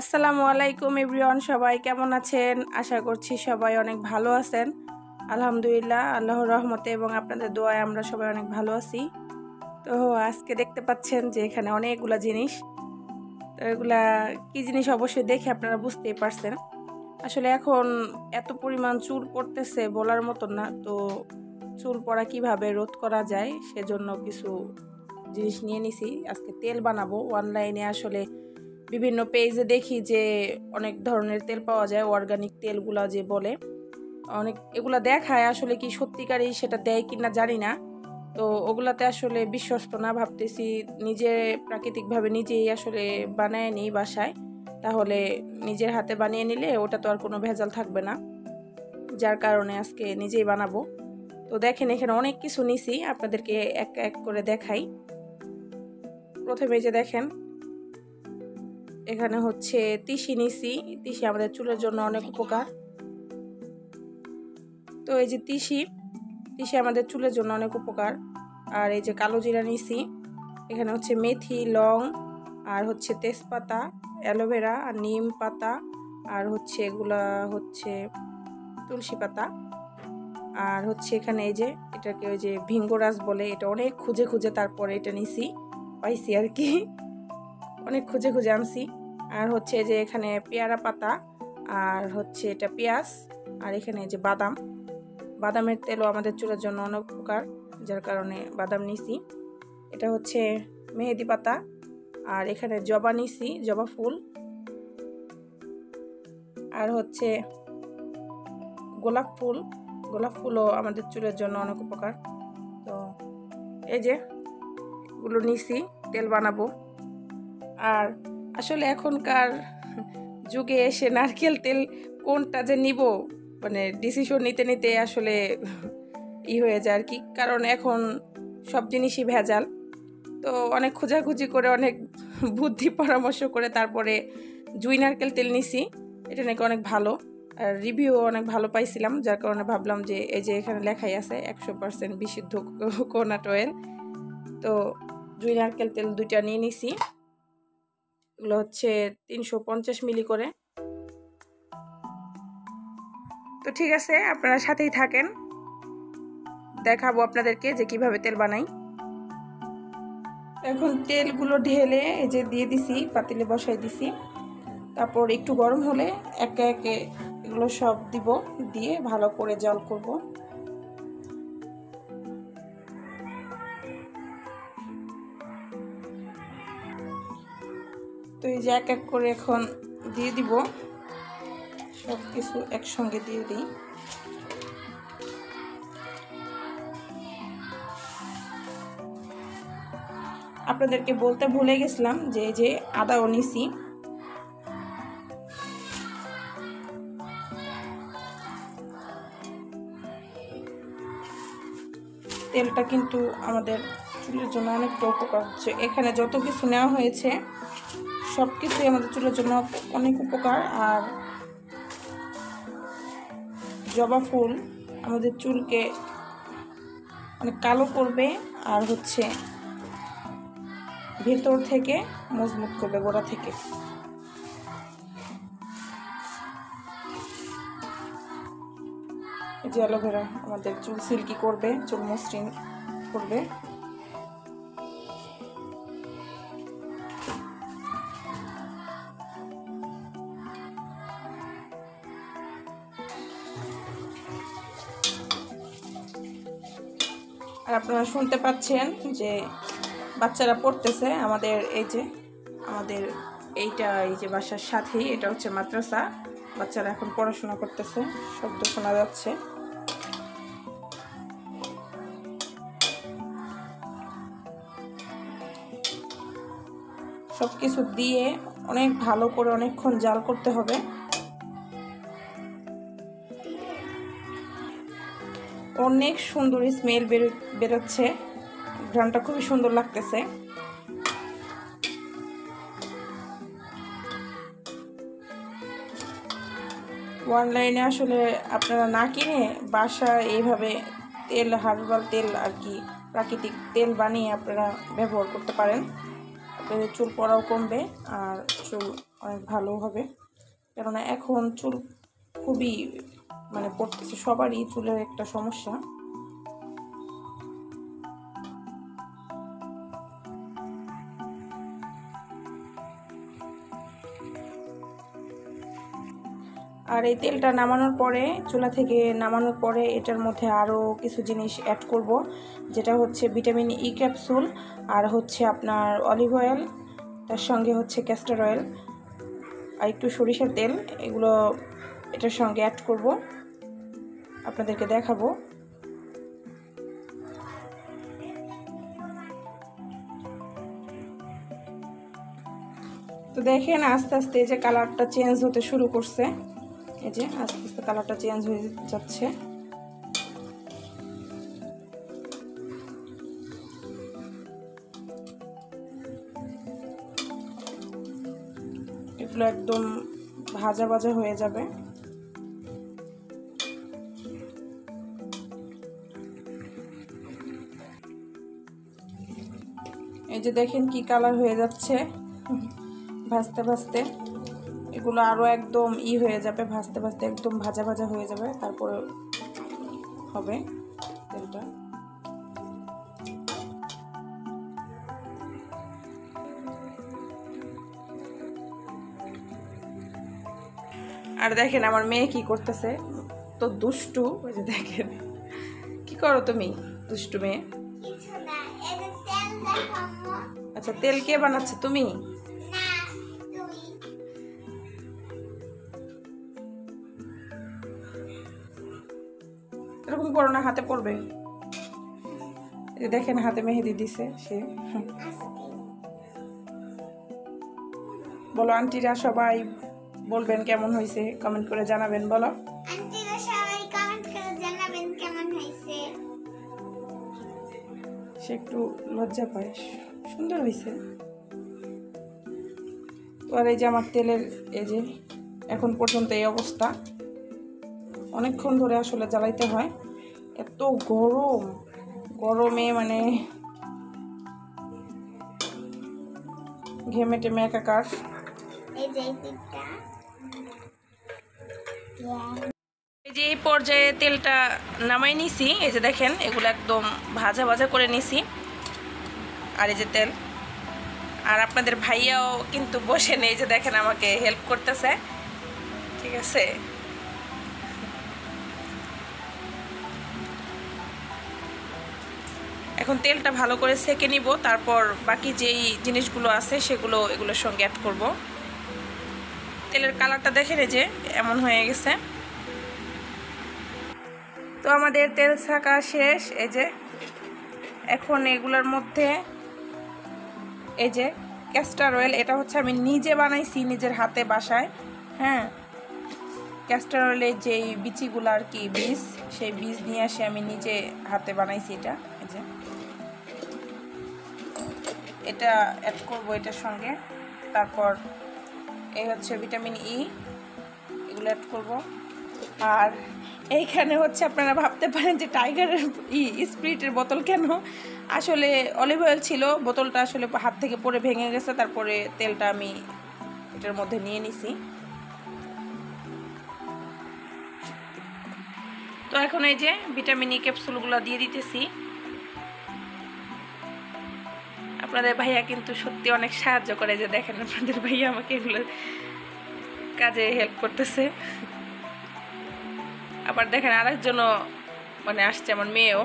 আসসালামু আলাইকুম এভরিওয়ান, সবাই কেমন আছেন? আশা করছি সবাই অনেক ভালো আছেন। আলহামদুলিল্লাহ, আল্লাহর রহমতে এবং আপনাদের দোয়ায় আমরা সবাই অনেক ভালো আছি। তো আজকে দেখতে পাচ্ছেন যে এখানে অনেকগুলা জিনিস। তো এগুলা কী জিনিস অবশ্যই দেখে আপনারা বুঝতেই পারছেন। আসলে এখন এত পরিমাণ চুল পড়তেছে বলার মতন না। তো চুল পড়া কীভাবে রোধ করা যায় সেজন্য কিছু জিনিস নিয়ে নিছি। আজকে তেল বানাবো। অনলাইনে আসলে বিভিন্ন পেজে দেখি যে অনেক ধরনের তেল পাওয়া যায় অর্গানিক তেলগুলা যে বলে। অনেক এগুলা দেখায় আসলে কি সত্যিকারই সেটা দেয় কি না জানি না। তো ওগুলাতে আসলে বিশ্বস্ত না ভাবতেছি, নিজে প্রাকৃতিকভাবে নিজেই আসলে বানায় নিই বাসায়। তাহলে নিজের হাতে বানিয়ে নিলে ওটা তো আর কোনো ভেজাল থাকবে না। যার কারণে আজকে নিজেই বানাবো। তো দেখেন এখানে অনেক কিছু নিছি, আপনাদেরকে এক এক করে দেখাই। প্রথমে যে দেখেন এখানে হচ্ছে তিসি নিছি। তিসি আমাদের চুলের জন্য অনেক উপকার। তো এই যে তিসি তিসি আমাদের চুলের জন্য অনেক উপকার। আর এই যে কালো জিরা নিছি, এখানে হচ্ছে মেথি, লং, আর হচ্ছে তেজপাতা, অ্যালোভেরা, আর নিম পাতা, আর হচ্ছে এগুলা হচ্ছে তুলসী পাতা। আর হচ্ছে এখানে এই যে এটাকে ওই যে ভিঙ্গরাজ বলে, এটা অনেক খুঁজে খুঁজে তারপরে এটা নিছি। পাইছি আর কি। অনেক খুঁজে খুঁজে আনছি। আর হচ্ছে যে এখানে পেয়ারা পাতা, আর হচ্ছে এটা পেঁয়াজ, আর এখানে যে বাদাম। বাদামের তেলও আমাদের চুলের জন্য অনেক উপকার, যার কারণে বাদাম নিছি। এটা হচ্ছে মেহেদি পাতা, আর এখানে জবা নিছি, জবা ফুল। আর হচ্ছে গোলাপ ফুল, গোলাপ ফুলও আমাদের চুলের জন্য অনেক উপকার। তো এই যে এগুলো নিছি, তেল বানাবো। আর আসলে এখনকার যুগে এসে নারকেল তেল কোনটা যে নিব? মানে ডিসিশন নিতে নিতে আসলে ই হয়ে যায় আর কি। কারণ এখন সব জিনিসই ভেজাল। তো অনেক খোঁজাখুঁজি করে, অনেক বুদ্ধি পরামর্শ করে তারপরে জুই নারকেল তেল নিছি। এটা নাকি অনেক ভালো। আর রিভিউ অনেক ভালো পাইছিলাম, যার কারণে ভাবলাম যে এই যে এখানে লেখাই আছে, একশো পার্সেন্ট বিশুদ্ধ কোনাট অয়েল তো জুই নারকেল তেল দুইটা নিয়ে নিছি। এগুলো হচ্ছে তিনশো পঞ্চাশ মিলি করে। তো ঠিক আছে, আপনারা সাথেই থাকেন। দেখাবো আপনাদেরকে যে কীভাবে তেল বানাই। এখন তেলগুলো ঢেলে এই যে দিয়ে দিছি, পাতিলে বসাই দিছি। তারপর একটু গরম হলে একে একে এগুলো সব দিব, দিয়ে ভালো করে জল করব। এই যে এক এক করে এখন দিয়ে দিব, সব কিছু একসঙ্গে দিয়ে দিই। আপনাদেরকে বলতে ভুলে গেছিলাম যে যে আদা নিছি। তেলটা কিন্তু আমাদের চুলের জন্য অনেকটা উপকার হচ্ছে। এখানে যত কিছু নেওয়া হয়েছে সব কিছুই আমাদের চুলের জন্য অনেক উপকার। আর জবা ফুল আমাদের চুলকে অনেক কালো করবে আর হচ্ছে ভেতর থেকে মজবুত করবে গোড়া থেকে। এই যে অ্যালোভেরা আমাদের চুল সিল্কি করবে, চুল মসৃণ করবে। আপনারা শুনতে পাচ্ছেন যে বাচ্চারা পড়তেছে আমাদের এই যে, আমাদের এইটা, এই যে বাসার সাথেই, এটা হচ্ছে মাদ্রাসা। বাচ্চারা এখন পড়াশোনা করতেছে, শব্দ শোনা যাচ্ছে। সব কিছু দিয়ে অনেক ভালো করে অনেকক্ষণ জাল করতে হবে। অনেক সুন্দর স্মেল বেরো বেরোচ্ছে। ঘ্রানটা খুবই সুন্দর লাগতেছে। অনলাইনে আসলে আপনারা না কিনে বাসা এইভাবে তেল হার্বাল তেল আর কি প্রাকৃতিক তেল বানিয়ে আপনারা ব্যবহার করতে পারেন। আপনাদের চুল পড়াও কমবে আর চুল অনেক ভালো হবে। কেননা এখন চুল খুবই মানে পড়তেছে, সবারই চুলের একটা সমস্যা। আর এই তেলটা নামানোর পরে, চুলা থেকে নামানোর পরে এটার মধ্যে আরও কিছু জিনিস অ্যাড করব, যেটা হচ্ছে ভিটামিন ই ক্যাপসুল আর হচ্ছে আপনার অলিভ অয়েল তার সঙ্গে হচ্ছে ক্যাস্টার অয়েল আর একটু সরিষার তেল, এগুলো এটার সঙ্গে অ্যাড করব। আপনাদেরকে দেখাবো। তো দেখেন আস্তে আস্তে এই যে কালারটা চেঞ্জ হতে শুরু করছে। এই যে আস্তে আস্তে কালারটা চেঞ্জ হয়ে যাচ্ছে। এগুলো একদম ভাজা ভাজা হয়ে যাবে। এই যে দেখেন কি কালার হয়ে যাচ্ছে। ভাজতে ভাজতে এগুলো আরও একদম ই হয়ে যাবে, ভাজতে ভাজতে একদম ভাজা ভাজা হয়ে যাবে, তারপরে হবে তেলটা। আর দেখেন আমার মেয়ে কি করতেছে, তো দুষ্টু, ওই যে দেখেন। কি করো তুমি, দুষ্টু মেয়ে? তেল কে বানাচ্ছে? তুমি? এরকম করো না হাতে পড়বে। দেখেন হাতে মেহেদি দিছে সে। বলো আন্টিরা সবাই বলবেন কেমন হয়েছে? কমেন্ট করে জানাবেন বলো। সে একটু লজ্জা পায়। সুন্দর হয়েছে তো আর এই যে আমার তেলের এই যে এখন পর্যন্ত এই অবস্থা অনেকক্ষণ ধরে আসলে জ্বালাইতে হয়। এত গরম গরমে মানে ঘেমে টেমে একাকার। এই যে এই এই যে এই পর্যায়ে তেলটা নামাই নিছি এই যে দেখেন এগুলো একদম ভাজা ভাজা করে নিছি। আর এই যে তেল। আর আপনাদের ভাইয়াও কিন্তু বসে নেই যে দেখেন আমাকে হেল্প করতেছে। ঠিক আছে? এখন তেলটা ভালো করে সেকে নিব, তারপর বাকি যেই জিনিসগুলো আছে সেগুলো এগুলোর সঙ্গে অ্যাড করব। তেলের কালারটা দেখেন যে, এমন হয়ে গেছে। তো আমাদের তেল ছাকা শেষ, এই যে। এখন এগুলোর মধ্যে এই যে ক্যাস্টার অয়েল এটা হচ্ছে আমি নিজে বানাইছি নিজের হাতে বাসায় হ্যাঁ? ক্যাস্টার অয়েলের যেই বিচিগুলো আর কি, বীজ, সেই বীজ নিয়ে আসে আমি নিজে হাতে বানাইছি এটা, এই যে। এটা অ্যাড করব এটার সঙ্গে, তারপর এই হচ্ছে ভিটামিন ই এগুলো অ্যাড করব। আর এইখানে হচ্ছে আপনারা ভাবতে পারেন যে টাইগারের ই স্প্রিটের বোতল কেন? আসলে অলিভ অয়েল ছিল, বোতলটা আসলে হাত থেকে পড়ে ভেঙে গেছে, তারপরে তেলটা আমি এটার মধ্যে নিয়ে নিছি। তো এখন এই যে ভিটামিন ই ক্যাপসুলগুলো দিয়ে দিতেছি। আপনাদের ভাইয়া কিন্তু সত্যি অনেক সাহায্য করে যে দেখেন আপনাদের ভাইয়া আমাকে এগুলো কাজে হেল্প করতেছে। আবার দেখেন আরেকজনও মানে আসছে, আমার মেয়েও।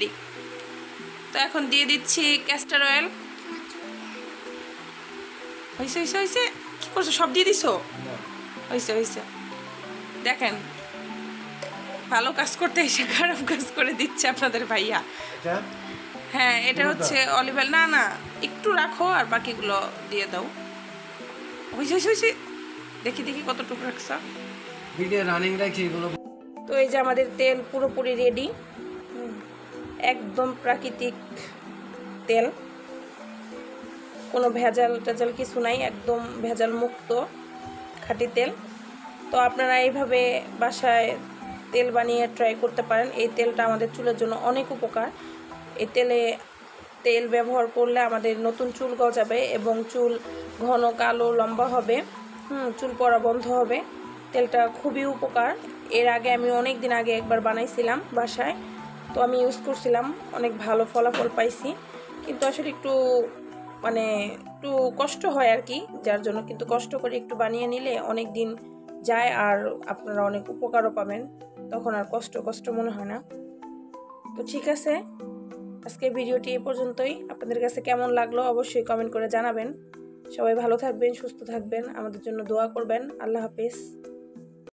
দি- তো এখন দিয়ে দিচ্ছি ক্যাস্টার অয়েল হয়েছে হয়েছে হয়েছে কি করছ? সব দিয়ে দিছো? হয়েছে হয়েছে দেখেন ভালো কাজ করতে এসে খারাপ কাজ করে দিচ্ছে আপনাদের ভাইয়া। হ্যাঁ এটা হচ্ছে অলিভ অয়েল না না একটু রাখো আর বাকিগুলো দিয়ে দাও। হয়েছে হয়েছে হয়েছে দেখি দেখি কতটুকু রাখছো। ভিডিও রানিং রাখছি এগুলো তো এই যে আমাদের তেল পুরোপুরি রেডি একদম প্রাকৃতিক তেল। কোনো ভেজাল টেজাল কিছু নাই, একদম ভেজাল মুক্ত খাঁটি তেল। তো আপনারা এইভাবে বাসায় তেল বানিয়ে ট্রাই করতে পারেন। এই তেলটা আমাদের চুলের জন্য অনেক উপকার। এই তেলে তেল ব্যবহার করলে আমাদের নতুন চুল গজাবে এবং চুল ঘন, কালো, লম্বা হবে। চুল পড়া বন্ধ হবে। তেলটা খুবই উপকার। এর আগে আমি অনেক দিন আগে একবার বানাইছিলাম বাসায়। তো আমি ইউজ করছিলাম, অনেক ভালো ফলাফল পাইছি। কিন্তু আসলে একটু মানে একটু কষ্ট হয় আর কি, যার জন্য কিন্তু কষ্ট করে একটু বানিয়ে নিলে অনেক দিন যায় আর আপনারা অনেক উপকারও পাবেন, তখন আর কষ্ট কষ্ট মনে হয় না। তো ঠিক আছে, আজকে ভিডিওটি এ পর্যন্তই। আপনাদের কাছে কেমন লাগল অবশ্যই কমেন্ট করে জানাবেন। সবাই ভালো থাকবেন, সুস্থ থাকবেন, আমাদের জন্য দোয়া করবেন। আল্লাহ হাফেজ।